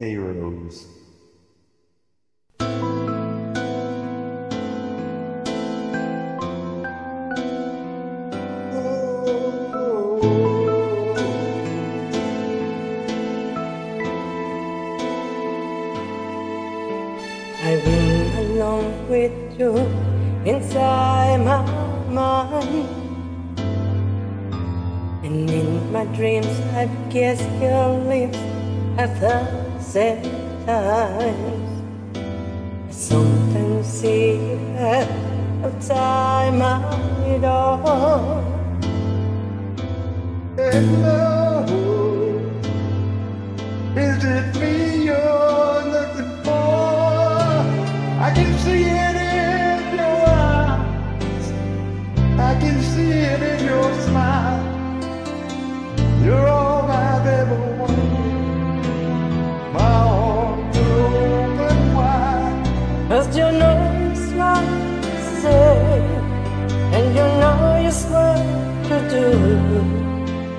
Arrows. I've been alone with you inside my mind. And in my dreams, I've kissed your lips a times. I sometimes see you at outside my door. Hello,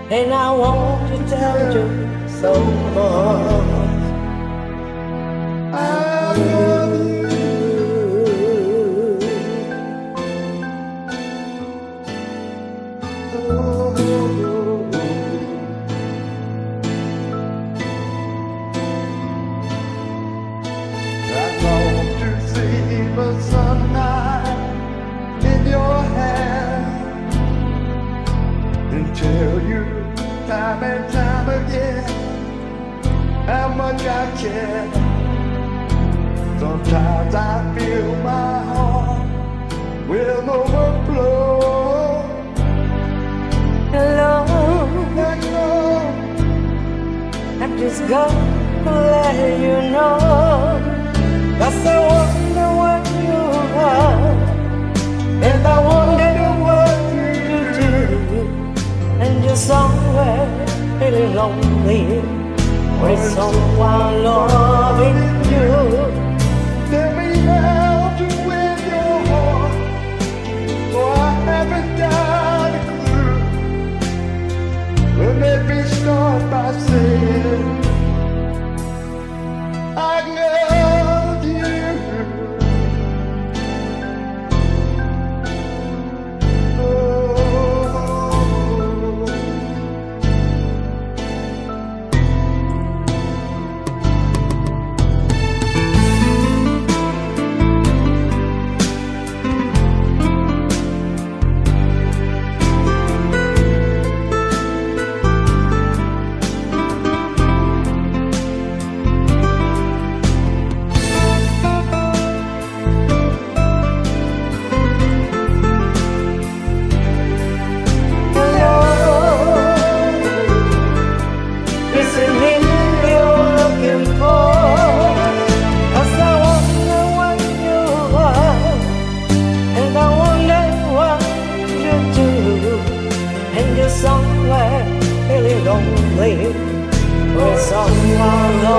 And I want to tell you so much time and time again how much I care. Sometimes I feel my heart will overflow. Hello, know I'm just gonna let you know Cause I wonder lonely With someone loving you lonely with someone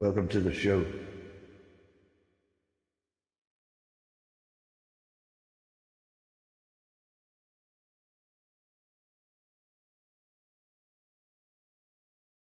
Welcome to the show.